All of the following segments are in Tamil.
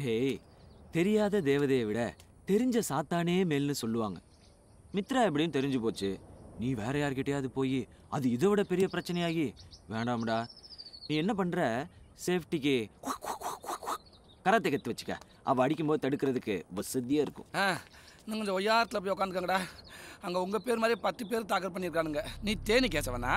டேய் தெரியாத தேவதையை விட தெரிஞ்ச சாத்தானே மேல்னு சொல்லுவாங்க. மித்ரா எப்படின்னு தெரிஞ்சு போச்சு. நீ வேற யார்கிட்டயாவது போய் அது இதை விட பெரிய பிரச்சனையாகி. வேண்டாம்டா. நீ என்ன பண்ற? சேஃப்டிக்கு கரத்தை கத்து வச்சுக்க. அவ அடிக்கும்போது தடுக்கிறதுக்கு வசதியா இருக்கும். ஆ நீங்கள் கொஞ்சம் ஒய்யாரத்தில் போய் உட்காந்துக்கங்கடா அங்கே உங்கள் பேர் மாதிரி பத்து பேர் தாக்கல் பண்ணியிருக்கானுங்க. நீ தேனி கேசவனா?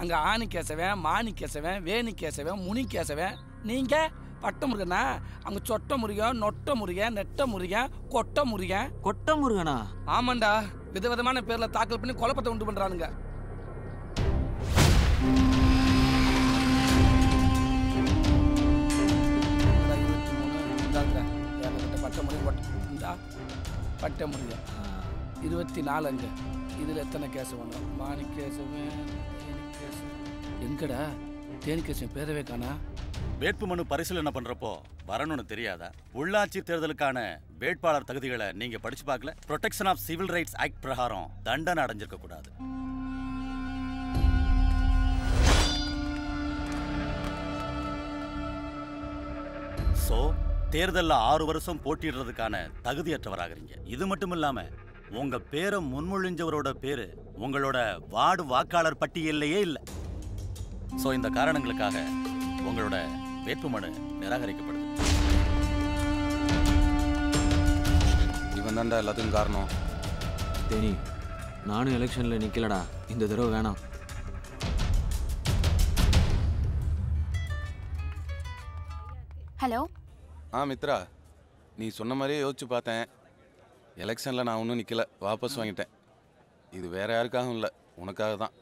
அங்கே ஆணி கேசவன் மாணி கேசவன் வேணி கேசவன் முனி கேசவன். நீங்கள் பட்ட முருகனா அங்கே சொட்ட முருகன் நொட்ட முருகன் நெட்ட முருகன் கொட்ட முருகன். கொட்ட முருகனா? ஆமாண்டா. விதவிதமான பேரில் தாக்கல் பண்ணி கொலப்பத்தை உண்டு பண்ணுறானுங்க பட்ட முருகன் பட்ட முருகன் இருபத்தி நாலு அங்க இதில் எத்தனை கேஸ் வேணும்? மாணி கேசவன் தேனி கேசவன் எங்கடா? தேனி கேசவன் பேரவே காணா? வேட்புமனு பரிசீலனை பண்றப்போ வரணும்னு தெரியாதா? உள்ளாட்சி தேர்தலுக்கான வேட்பாளர் தகுதிகளை நீங்க படிச்சு பார்க்கல? Protection of civil rights act பிரகாரம் தண்டனை அடைஞ்சிருக்க கூடாது. சோ தேர்தல்ல ஆறு வருஷம் போட்டிடுறதுக்கான தகுதியற்றவராகிறீங்க. இது மட்டும் இல்லாம உங்க பேரை முன்மொழிஞ்சவரோட பேரு உங்களோட வார்டு வாக்காளர் பட்டியல்லையே இல்லை. சோ இந்த காரணங்களுக்காக உங்களோட வேட்புமனு நிராகரிக்கப்படுது. இவன் தான்டா எல்லாத்துக்கும் காரணம். தேனி நானும் எலெக்ஷன்ல நிக்கலடா. இந்த தடவை வேணாம். ஹலோ? ஆ மித்ரா. நீ சொன்ன மாதிரியே யோசிச்சு பார்த்தேன். எலெக்ஷனில் நான் ஒன்றும் நிற்கல வாபஸ் வாங்கிட்டேன். இது வேற யாருக்காகவும் இல்லை. உனக்காக தான்.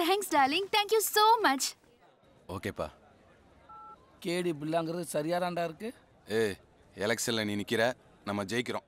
Thanks darling thank you so much ஓகேப்பா. கேடி பில்லாங்கிறது சரியாதாண்டா இருக்கு? ஏய் எலெக்ஷனில் நீ நிற்கிற நம்ம ஜெயிக்கிறோம்.